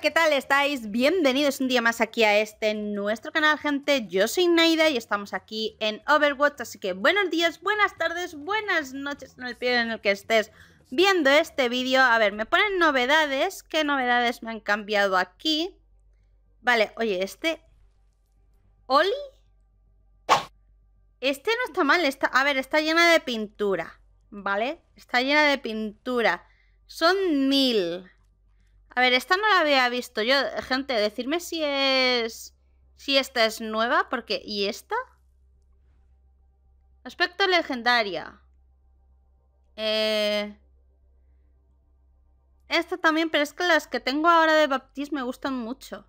¿qué tal estáis? Bienvenidos un día más aquí a este nuestro canal, gente. Yo soy Naida y estamos aquí en Overwatch, así que buenos días, buenas tardes, buenas noches en el en el que estés viendo este vídeo. A ver, me ponen novedades. ¿Qué novedades me han cambiado aquí? Vale, oye, este... ¿Oli? Este no está mal, está... A ver, está llena de pintura, ¿vale? Está llena de pintura. Son mil... A ver, esta no la había visto yo. Gente, decirme si es... Si esta es nueva, porque... ¿Y esta? Aspecto legendaria. Eh... Esta también, pero es que las que tengo ahora de Baptiste me gustan mucho.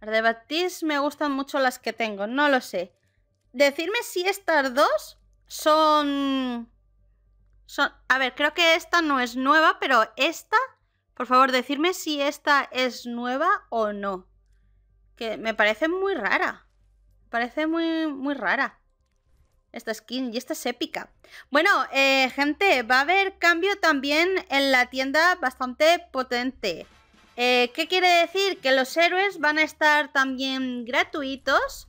Las de Baptiste me gustan mucho las que tengo, no lo sé. Decirme si estas dos son... son... A ver, creo que esta no es nueva, pero esta por favor, decirme si esta es nueva o no. Que me parece muy rara. Me parece muy, muy rara. Esta skin y esta es épica. Bueno, eh, gente, va a haber cambio también en la tienda bastante potente. Eh, ¿Qué quiere decir? Que los héroes van a estar también gratuitos.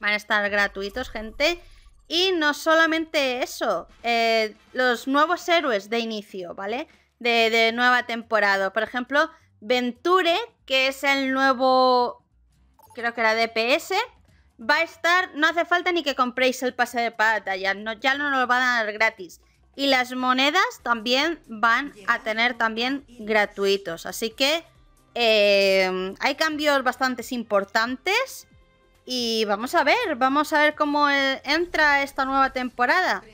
Van a estar gratuitos, gente. Y no solamente eso, eh, los nuevos héroes de inicio, ¿vale? De, nueva temporada. Por ejemplo, Venture, que es el nuevo, creo que era DPS, va a estar, no hace falta ni que compréis el pase de batalla, no, ya no nos van a dar gratis. Y las monedas también van a tener también gratuitos. Así que eh, hay cambios bastante importantes. Y vamos a ver, vamos a ver cómo entra esta nueva temporada.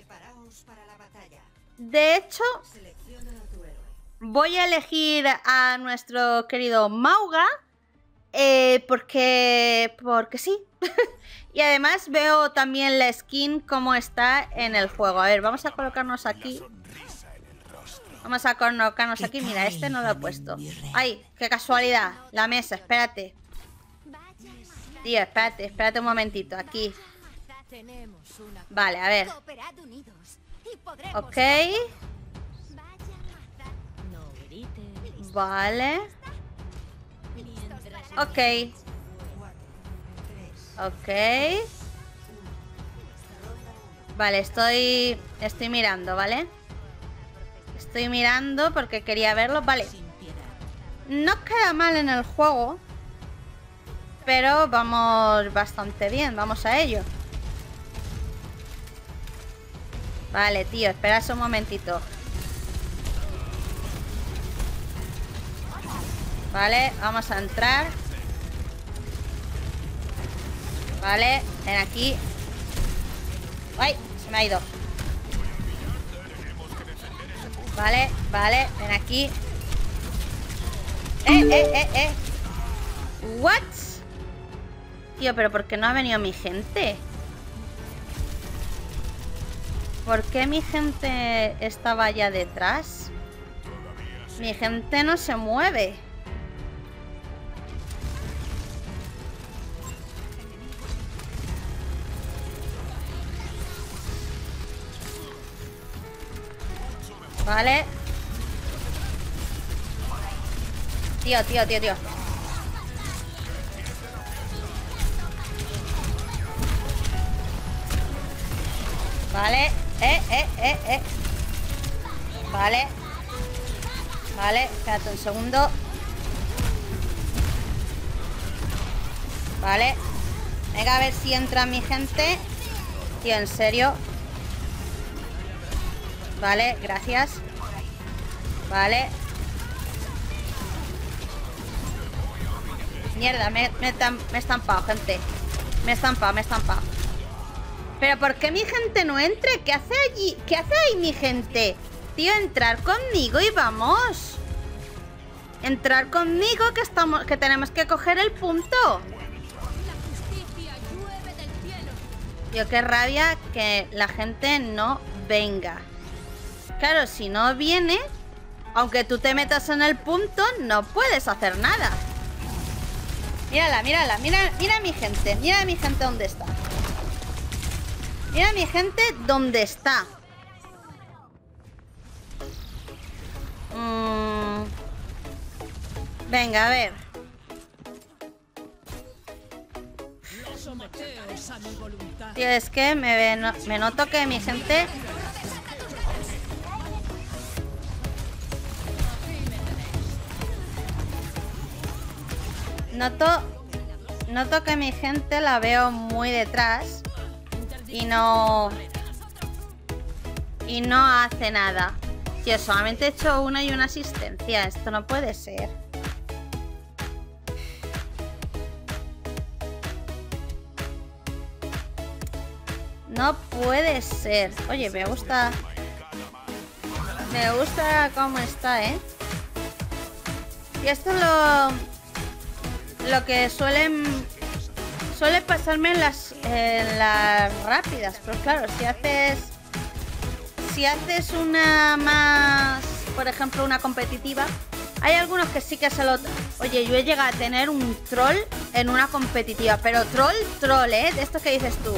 De hecho, voy a elegir a nuestro querido Mauga. Eh, porque. Porque sí. y además veo también la skin como está en el juego. A ver, vamos a colocarnos aquí. Vamos a colocarnos aquí. Mira, este no lo he puesto. ¡Ay! ¡Qué casualidad! La mesa, espérate. Tío, espérate, espérate un momentito. Aquí. Vale, a ver. Ok. Vale. Ok. Ok. Vale, estoy... Estoy mirando, ¿vale? Estoy mirando porque quería verlo. Vale. No queda mal en el juego. Pero vamos bastante bien. Vamos a ello. Vale, tío. Espera un momentito. Vale, vamos a entrar Vale, ven aquí ¡Ay! Se me ha ido Vale, vale, ven aquí ¡Eh, eh, eh, eh! ¿What? Tío, pero ¿por qué no ha venido mi gente? ¿Por qué mi gente estaba allá detrás? Mi gente no se mueve Vale. Tío, tío, tío, tío. Vale. Eh, eh, eh, eh. Vale. Vale, espérate un segundo. Vale. Venga, a ver si entra mi gente. Tío, en serio. Vale, gracias. Vale. Mierda, me, me, he estampado, gente. Me he estampado, me he estampado. ¿Pero por qué mi gente no entre? ¿Qué hace allí? ¿Qué hace ahí mi gente? Tío, entrar conmigo y vamos. Entrar conmigo que estamos que tenemos que coger el punto. Tío, qué rabia que la gente no venga. Claro, si no viene, aunque tú te metas en el punto, no puedes hacer nada. Mírala, mírala, mira, mira mi gente, mira mi gente dónde está. Mira mi gente dónde está. Mm. Venga, a ver. Tío, es que me, me noto que mi gente... Noto... Noto que mi gente la veo muy detrás. Y no... Y no hace nada. Tío, solamente he hecho una y una asistencia. Esto no puede ser. No puede ser. Oye, me gusta... Me gusta cómo está, ¿eh? Y esto lo... Lo que suelen... Suele pasarme en las, en las rápidas. Pero claro, si haces... Si haces una más... Por ejemplo, una competitiva... Hay algunos que sí que se lo... Oye, yo he llegado a tener un troll en una competitiva. Pero troll, troll, ¿eh? Esto que dices tú.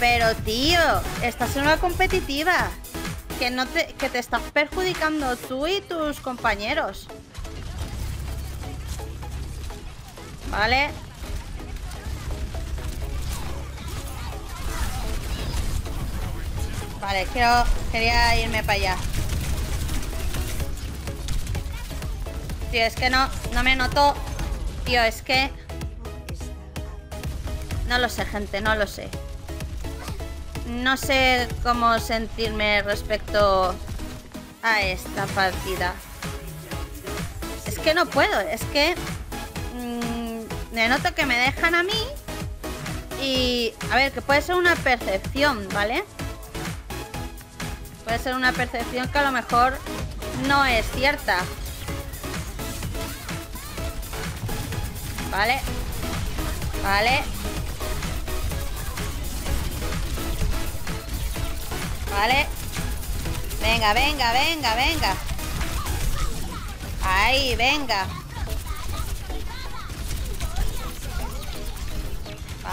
Pero tío, estás en una competitiva. Que, no te, que te estás perjudicando tú y tus compañeros. Vale. Vale, quiero, quería irme para allá. Tío, es que no, no me noto. Tío, es que... No lo sé, gente, no lo sé no sé cómo sentirme respecto a esta partida. Es que no puedo, es que mm, me noto que me dejan a mí y a ver, que puede ser una percepción, ¿vale? Puede ser una percepción que a lo mejor no es cierta. Vale. Vale. ¿Vale? Venga, venga, venga, venga. Ahí, venga.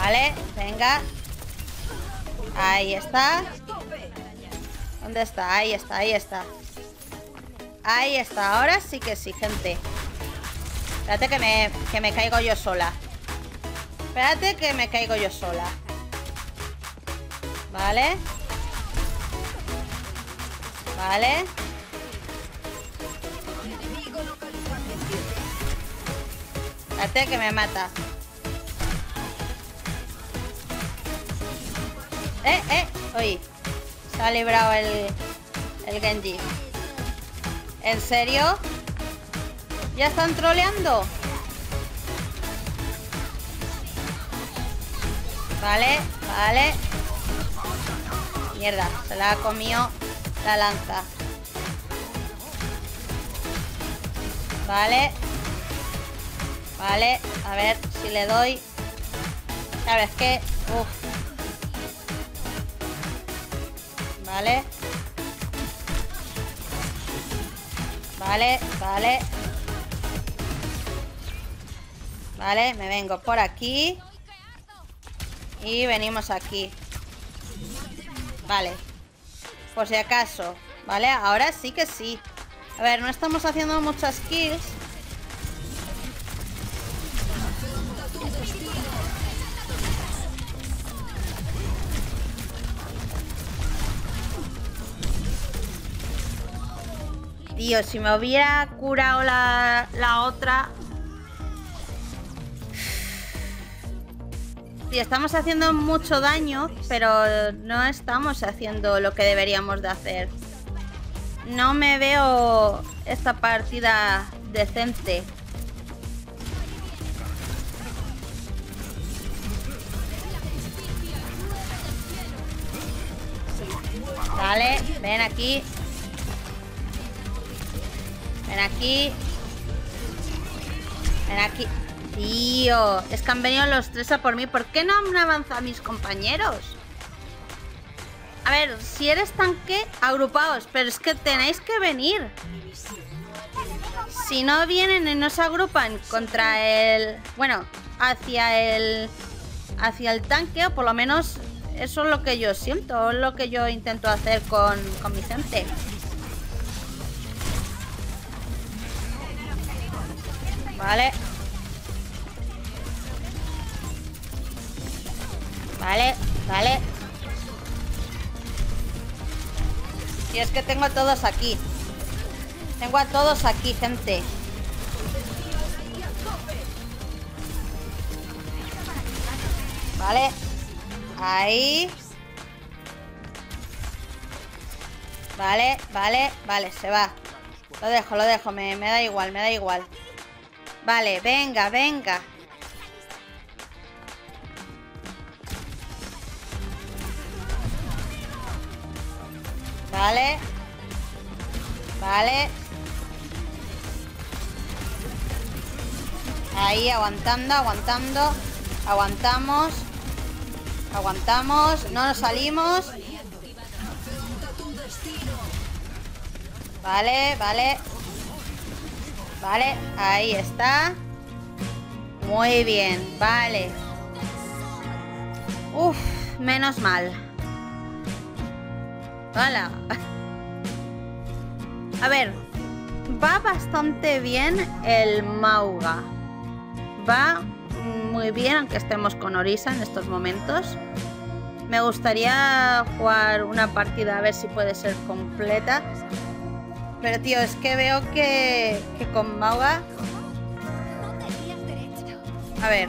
Vale, venga. Ahí está. ¿Dónde está? Ahí está, ahí está. Ahí está. Ahora sí que sí, gente. Espérate que me, que me caigo yo sola. Espérate que me caigo yo sola. Vale. Vale. Espérate que me mata. Eh, eh. Uy. Se ha librado el, el Genji. ¿En serio? ¿Ya están troleando? Vale, vale. Mierda, se la ha comido la lanza. Vale. Vale, a ver si le doy. ¿Sabes qué? Uf. Vale. Vale, vale. Vale, me vengo por aquí. Y venimos aquí. Vale. Por si acaso. ¿Vale? Ahora sí que sí. A ver, no estamos haciendo muchas kills. Tío, si me hubiera curado la, la otra, estamos haciendo mucho daño, pero no estamos haciendo lo que deberíamos de hacer. No me veo esta partida decente. Vale, ven aquí. Ven aquí. Ven aquí. Tío, es que han venido los tres a por mí. ¿Por qué no han avanzado mis compañeros? A ver, si eres tanque, agrupaos. Pero es que tenéis que venir. Si no vienen y no se agrupan contra el... Bueno, hacia el... Hacia el tanque, o por lo menos eso es lo que yo siento. Es lo que yo intento hacer con, con mi gente. Vale. Vale, vale. Y es que tengo a todos aquí. Tengo a todos aquí, gente. Vale. Ahí. Vale, vale, vale, se va. Lo dejo, lo dejo, me, da igual, me da igual. Vale, venga, venga. Vale. Vale. Ahí, aguantando, aguantando. Aguantamos. Aguantamos. No nos salimos. Vale, vale. Vale, ahí está. Muy bien, vale. Uf, menos mal. Hola. A ver, va bastante bien el Mauga. Va muy bien, aunque estemos con Orisa en estos momentos. Me gustaría jugar una partida a ver si puede ser completa. Pero tío, es que veo que, que con Mauga... A ver.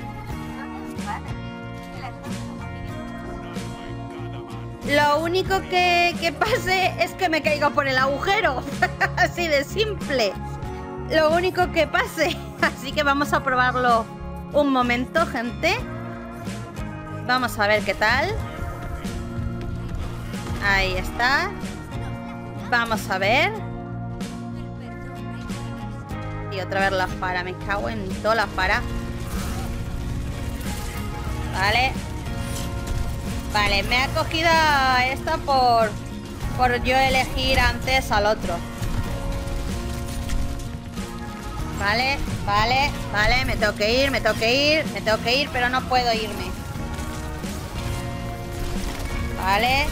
Lo único que, que pase es que me caiga por el agujero. Así de simple. Lo único que pase. Así que vamos a probarlo un momento, gente. Vamos a ver qué tal. Ahí está. Vamos a ver. Y otra vez la para. Me cago en toda la para. Vale. Vale, me ha cogido esta por, por yo elegir antes al otro. Vale, vale, vale, me tengo que ir, me tengo que ir, me tengo que ir, pero no puedo irme. Vale.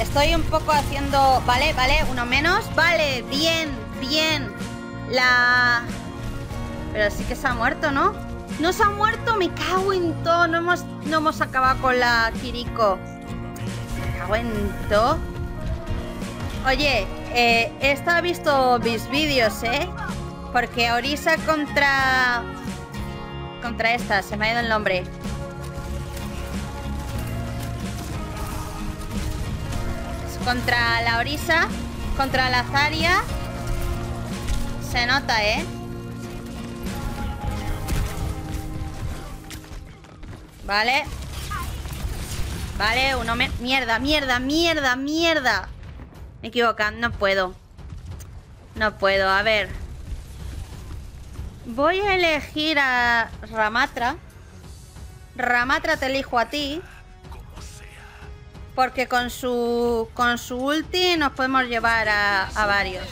Estoy un poco haciendo... Vale, vale, uno menos. Vale, bien, bien. La... Pero sí que se ha muerto, ¿no? No se ha muerto, me cago en todo. No hemos, no hemos acabado con la Kiriko. Me cago en todo. Oye, eh, he estado visto mis vídeos, ¿eh? Porque Orisa contra... Contra esta, se me ha ido el nombre. Contra la Orisa, contra la Zaria. Se nota, ¿eh? Vale. Vale, uno me... Mierda, mierda, mierda, mierda. Me equivocan, no puedo. No puedo, a ver. Voy a elegir a Ramatra. Ramatra te elijo a ti. Porque con su con su ulti nos podemos llevar a, a varios.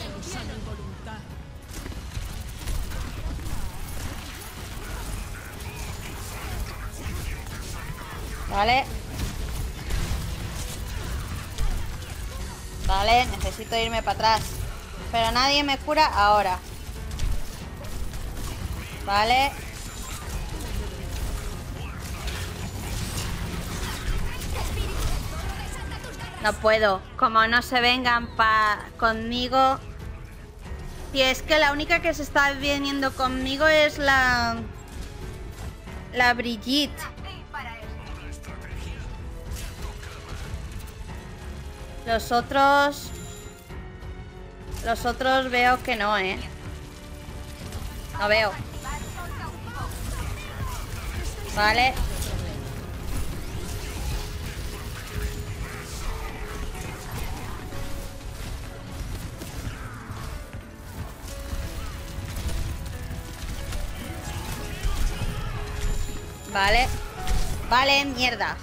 Vale. Vale, necesito irme para atrás. Pero nadie me cura ahora. Vale. No puedo. Como no se vengan pa conmigo. Y es que la única que se está viniendo conmigo es la... La Brigitte. Los otros... Los otros veo que no, ¿eh? No veo. Vale. Vale. Vale, mierda.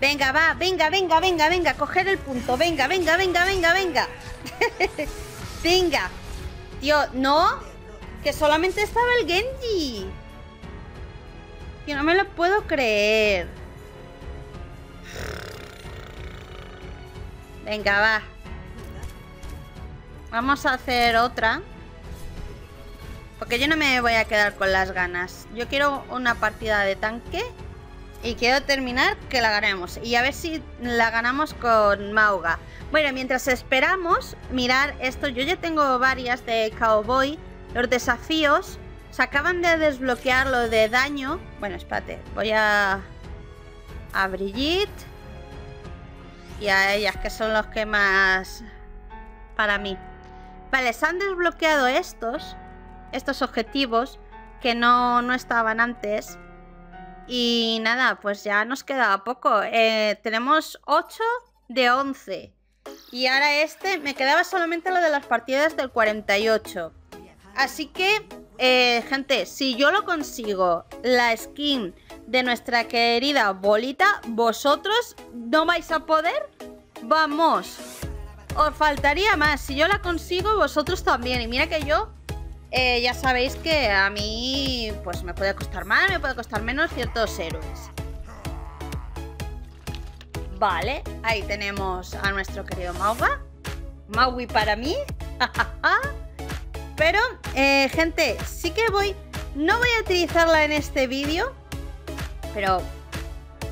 Venga, va, venga, venga, venga, venga, coger el punto. Venga, venga, venga, venga, venga. venga. Tío, no. Que solamente estaba el Genji. Que no me lo puedo creer. Venga, va. Vamos a hacer otra. Porque yo no me voy a quedar con las ganas. Yo quiero una partida de tanque y quiero terminar que la ganemos. Y a ver si la ganamos con Mauga. Bueno, mientras esperamos, mirar esto. Yo ya tengo varias de Cowboy. Los desafíos. Se acaban de desbloquear lo de daño. Bueno, espérate. Voy a... A Brigitte. Y a ellas, que son los que más... Para mí. Vale, se han desbloqueado estos. Estos objetivos. Que no, no estaban antes. Y nada, pues ya nos queda poco. Eh, tenemos 8 de 11. Y ahora este, me quedaba solamente lo de las partidas del 48. Así que, eh, gente, si yo lo consigo, la skin de nuestra querida bolita, vosotros no vais a poder. Vamos. Os faltaría más. Si yo la consigo, vosotros también. Y mira que yo eh, ya sabéis que a mí pues me puede costar más, me puede costar menos ciertos héroes. Vale, ahí tenemos a nuestro querido Mauga. Maui para mí. Pero, eh, gente, sí que voy... No voy a utilizarla en este vídeo, pero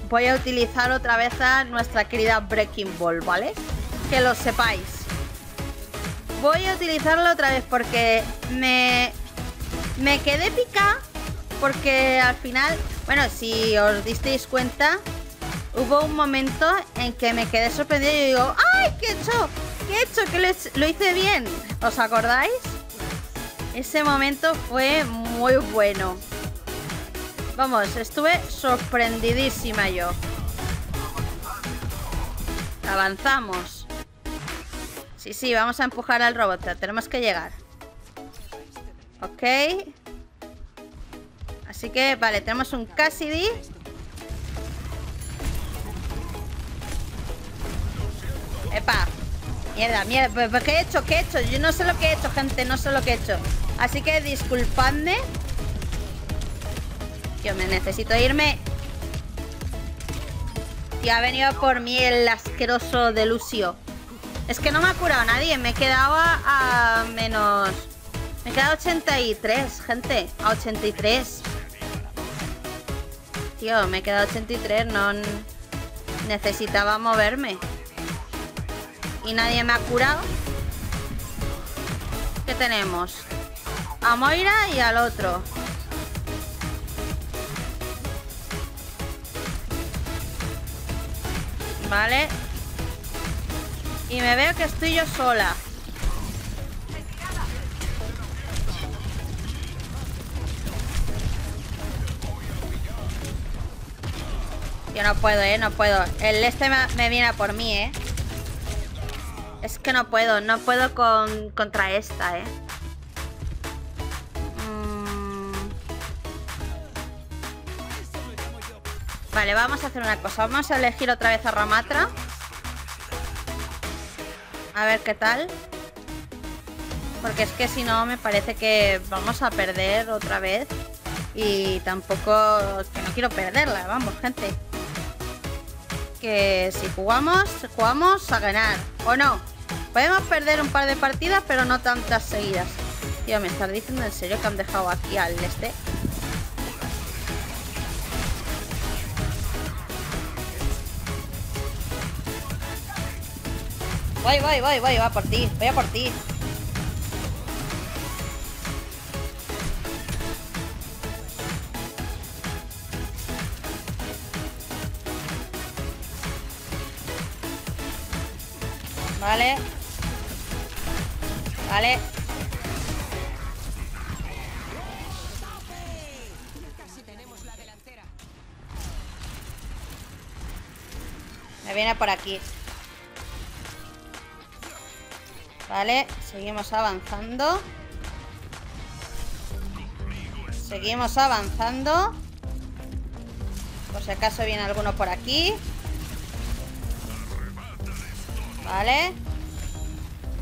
voy a utilizar otra vez a nuestra querida Breaking Ball, ¿vale? Que lo sepáis. Voy a utilizarlo otra vez porque me, me quedé pica porque al final, bueno, si os disteis cuenta, hubo un momento en que me quedé sorprendido y digo, ¡ay, qué he hecho! ¿Qué he hecho? Que lo hice bien. ¿Os acordáis? Ese momento fue muy bueno. Vamos, estuve sorprendidísima yo. Avanzamos. Sí, sí, vamos a empujar al robot. Tenemos que llegar. Ok. Así que, vale, tenemos un Cassidy. Epa. Mierda, mierda. ¿Qué he hecho? ¿Qué he hecho? Yo no sé lo que he hecho, gente. No sé lo que he hecho. Así que disculpadme. Yo me necesito irme. Y ha venido por mí el asqueroso de Lucio. Es que no me ha curado nadie. Me quedaba a menos... Me queda 83, gente. A 83. Tío, me queda 83. No... Necesitaba moverme. Y nadie me ha curado. ¿Qué tenemos? A Moira y al otro. Vale. Y me veo que estoy yo sola. Yo no puedo, ¿eh? No puedo. El este me, viene a por mí, ¿eh? Es que no puedo. No puedo con, contra esta, ¿eh? Mm. Vale, vamos a hacer una cosa. Vamos a elegir otra vez a Ramatra. A ver qué tal. Porque es que si no me parece que vamos a perder otra vez. Y tampoco... Que no quiero perderla, vamos, gente. Que si jugamos, jugamos a ganar. ¿O no? Podemos perder un par de partidas, pero no tantas seguidas. Tío, ¿me estás diciendo en serio que han dejado aquí al este? Voy, voy, voy, voy, va por ti, voy a por ti. Vale. Vale. Me viene por aquí. Vale, seguimos avanzando. Seguimos avanzando. Por si acaso viene alguno por aquí. Vale.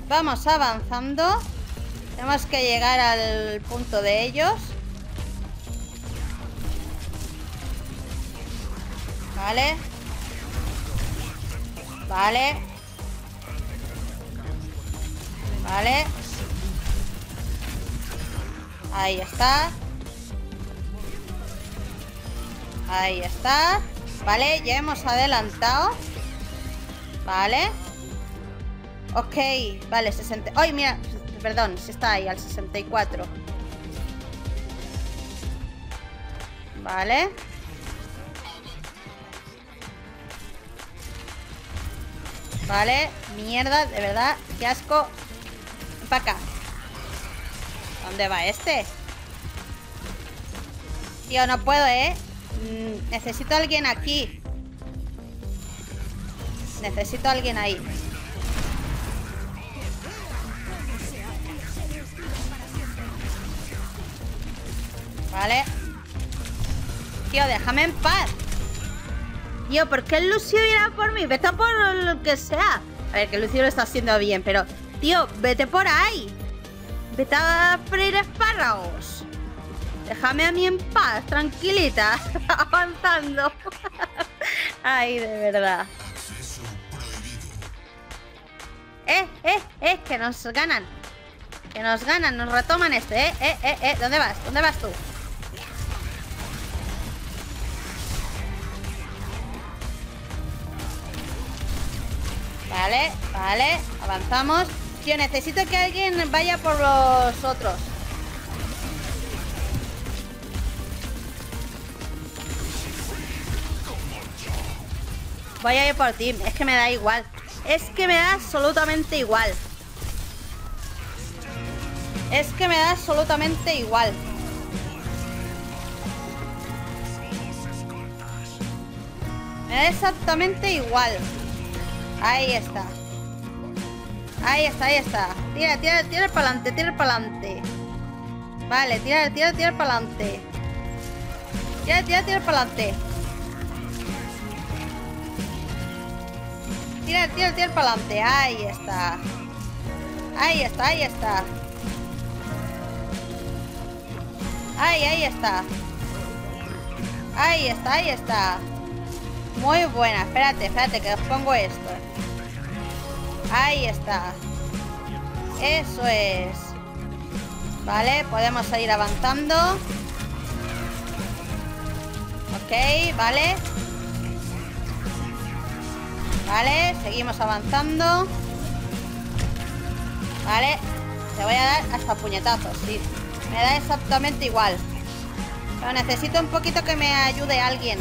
Vamos avanzando. Tenemos que llegar al punto de ellos. Vale. Vale. Vale. Ahí está. Ahí está. Vale, ya hemos adelantado. Vale. Ok, vale, 60. ¡Ay, mira! Perdón, si está ahí, al 64. Vale. Vale, mierda, de verdad, qué asco. Para acá. ¿Dónde va este? Tío, no puedo, ¿eh? Mm, necesito alguien aquí. Necesito a alguien ahí. Vale. Tío, déjame en paz. Tío, ¿por qué Lucio irá por mí? Vete por lo que sea. A ver, que Lucio lo está haciendo bien, pero... Tío, vete por ahí. Vete a freír espárragos. Déjame a mí en paz, tranquilita. Avanzando. Ay, de verdad. Eh, eh, eh, que nos ganan. Que nos ganan, nos retoman este, eh, eh, eh, eh. ¿Dónde vas? ¿Dónde vas tú? Vale, vale, avanzamos. Yo necesito que alguien vaya por los otros. Voy a ir por ti, es que me da igual. Es que me da absolutamente igual. Es que me da absolutamente igual. Me da exactamente igual. Ahí está. Ahí está, ahí está. Tira, tira, tira para adelante, tira para adelante. Vale, tira, tira, tira para adelante. Tira, tira, tira para adelante. Tira, tira, tira para adelante. Ahí está. Ahí está, ahí está. Ahí, ahí está. Ahí está, ahí está. Muy buena. Espérate, espérate, que os pongo esto. Ahí está. Eso es. Vale, podemos seguir avanzando. Ok, vale. Vale, seguimos avanzando. Vale, te voy a dar hasta puñetazos, sí. Me da exactamente igual. Pero necesito un poquito que me ayude alguien.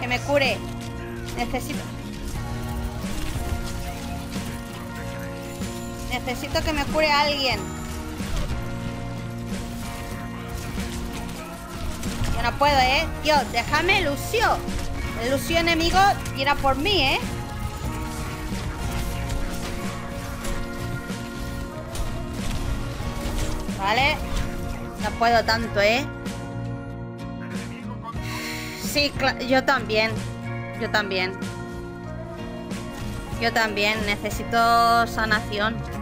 Que me cure. Necesito... Necesito que me cure alguien. Yo no puedo, ¿eh? Tío, déjame, Lucio. El Lucio enemigo tira por mí, ¿eh? Vale. No puedo tanto, ¿eh? Sí, yo también. Yo también. Yo también. Necesito sanación.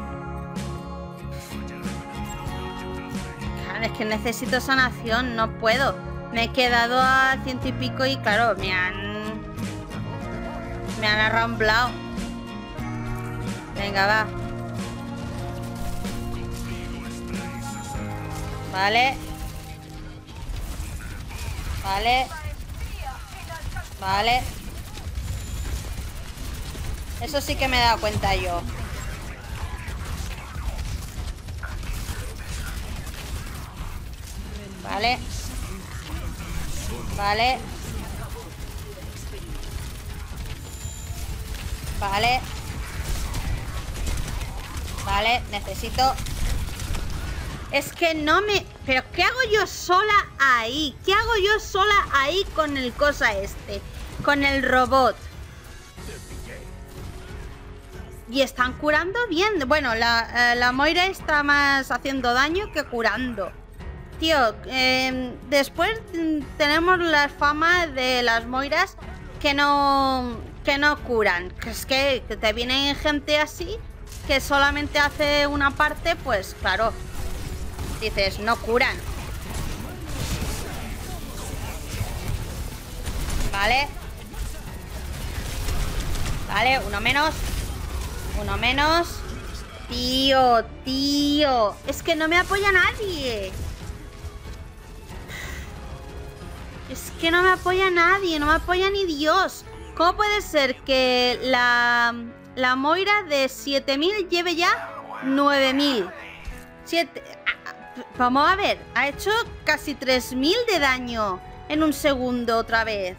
Es que necesito sanación. No puedo. Me he quedado a ciento y pico y claro, me han... Me han arramblado. Venga, va. Vale. Vale. Vale. Eso sí que me he dado cuenta yo. Vale. Vale. Vale. Necesito es que no me... ¿Pero qué hago yo sola ahí? ¿Qué hago yo sola ahí con el cosa este? Con el robot. Y están curando bien. Bueno, la, eh, la Moira está más haciendo daño que curando. Tío, em, después tenemos la fama de las Moiras que no, que no curan. Que es que te viene gente así que solamente hace una parte, pues claro, dices, no curan. Vale. Vale, uno menos. Uno menos. Tío, tío. Es que no me apoya nadie. Es que no me apoya nadie, no me apoya ni Dios. ¿Cómo puede ser que la, la Moira de 7000 lleve ya 9000? Siete, ah, ah, vamos a ver, ha hecho casi 3000 de daño en un segundo otra vez.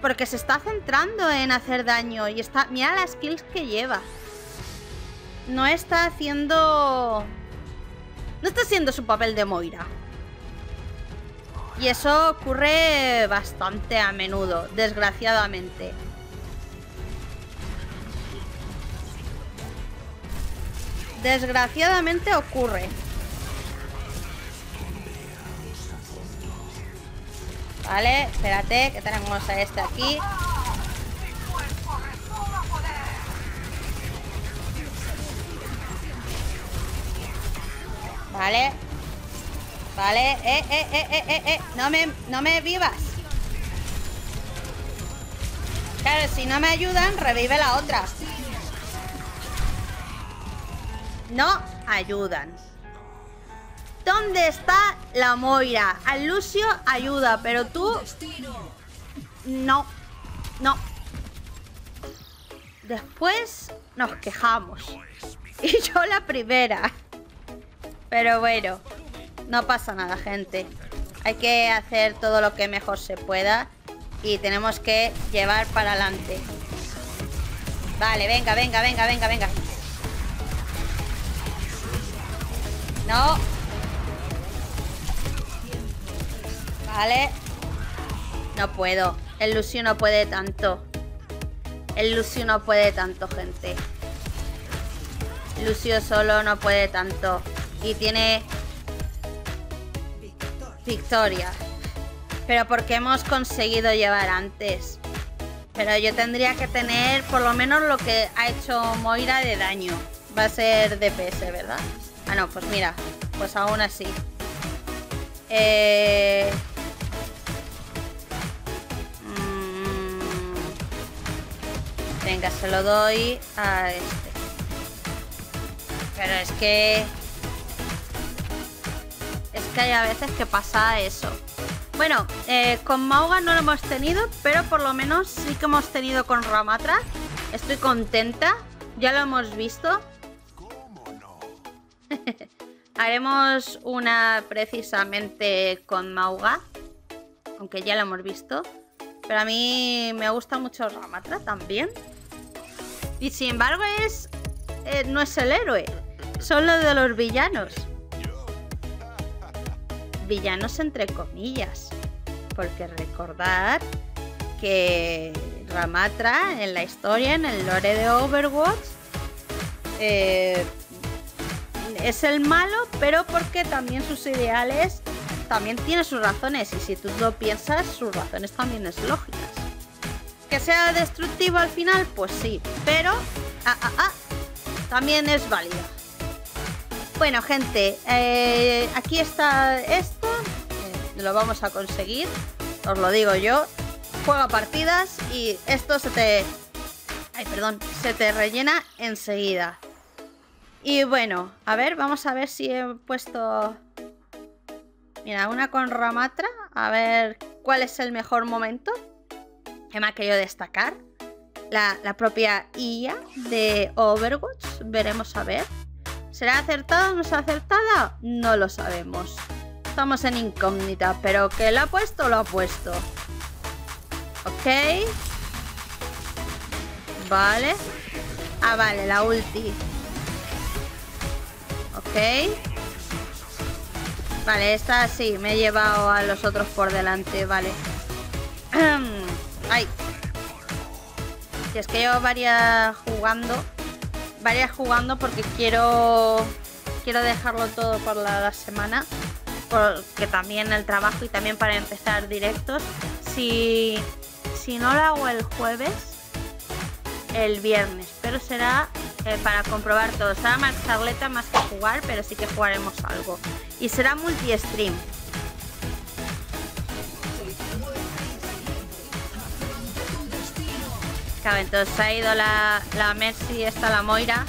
Porque se está centrando en hacer daño y está... Mira las kills que lleva. No está haciendo... No está haciendo su papel de Moira. Y eso ocurre bastante a menudo, desgraciadamente. Desgraciadamente ocurre. Vale, espérate, que tenemos a este aquí. Vale. Vale, eh, eh, eh, eh, eh, eh. No me, no me vivas. Claro, si no me ayudan, revive la otra. No ayudan. ¿Dónde está la Moira? Al Lucio ayuda, pero tú... No. No. Después nos quejamos. Y yo la primera. Pero bueno, no pasa nada, gente. Hay que hacer todo lo que mejor se pueda. Y tenemos que llevar para adelante. Vale, venga, venga, venga, venga, venga. No, Vale. No puedo. El Lucio no puede tanto. El Lucio no puede tanto, gente. Lucio solo no puede tanto. Y tiene... Victoria. Pero porque hemos conseguido llevar antes. Pero yo tendría que tener por lo menos lo que ha hecho Moira de daño. Va a ser DPS, ¿verdad? Ah, no, pues mira. Pues aún así. Eh... Venga, se lo doy a este. Pero es que... Que hay a veces que pasa eso. Bueno, eh, con Mauga no lo hemos tenido, pero por lo menos sí que hemos tenido con Ramatra. Estoy contenta. Ya lo hemos visto. Haremos una precisamente con Mauga. Aunque ya lo hemos visto. Pero a mí me gusta mucho Ramatra también. Y sin embargo es... Eh, no es el héroe. Son los de los villanos. Villanos entre comillas. Porque recordad que Ramatra en la historia, en el lore de Overwatch, eh, es el malo, pero porque también sus ideales también tiene sus razones. Y si tú lo piensas, sus razones también es lógicas. Que sea destructivo al final, pues sí. Pero, ah, ah, ah, también es válido. Bueno, gente, eh, aquí está esto. Lo vamos a conseguir. Os lo digo yo. Juega partidas y esto se te... Ay, perdón. Se te rellena enseguida. Y bueno, a ver, vamos a ver si he puesto... Mira, una con Ramatra. A ver cuál es el mejor momento que me ha querido destacar. La, propia IA de Overwatch. Veremos a ver. ¿Será acertada o no será acertada? No lo sabemos. Estamos en incógnita, pero que lo ha puesto, lo ha puesto. Ok. Vale. Ah, vale, la ulti. Ok. Vale, esta sí, me he llevado a los otros por delante, vale. Ay. Si es que llevo varias jugando. Varias jugando porque quiero. Quiero dejarlo todo por la, semana. Porque también el trabajo y también para empezar directos. Si. Si no lo hago el jueves. El viernes. Pero será eh, para comprobar todo. Será más charleta más que jugar, pero sí que jugaremos algo. Y será multi-stream. entonces ha ido la, la Mercy, esta la Moira.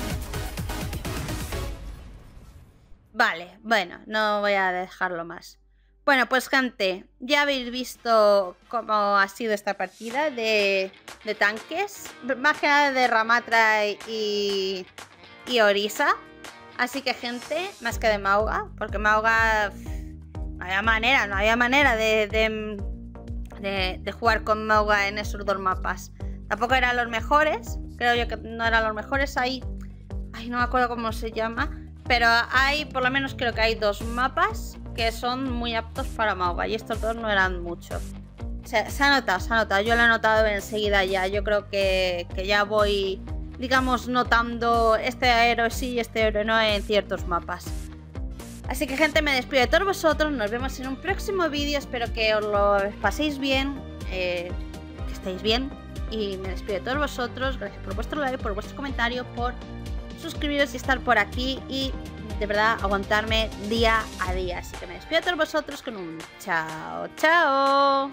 Vale, bueno, no voy a dejarlo más. Bueno, pues gente, ya habéis visto cómo ha sido esta partida de, tanques. Más que nada de Ramatra y, y Orisa. Así que gente, más que de Mauga, porque Mauga no había manera, no había manera de, de, de, jugar con Mauga en esos dos mapas. Tampoco eran los mejores, creo yo que no eran los mejores. Ahí, ay, no me acuerdo cómo se llama, pero hay, por lo menos creo que hay dos mapas que son muy aptos para Mauga y estos dos no eran mucho. Se, ha notado, se ha notado, yo lo he notado enseguida ya, yo creo que, ya voy, digamos, notando este héroe sí y este héroe no en ciertos mapas. Así que gente, me despido de todos vosotros, nos vemos en un próximo vídeo, espero que os lo paséis bien, eh, que estéis bien. Y me despido de todos vosotros, gracias por vuestro like, por vuestro comentario, por suscribiros y estar por aquí y de verdad aguantarme día a día. Así que me despido a todos vosotros con un chao, chao.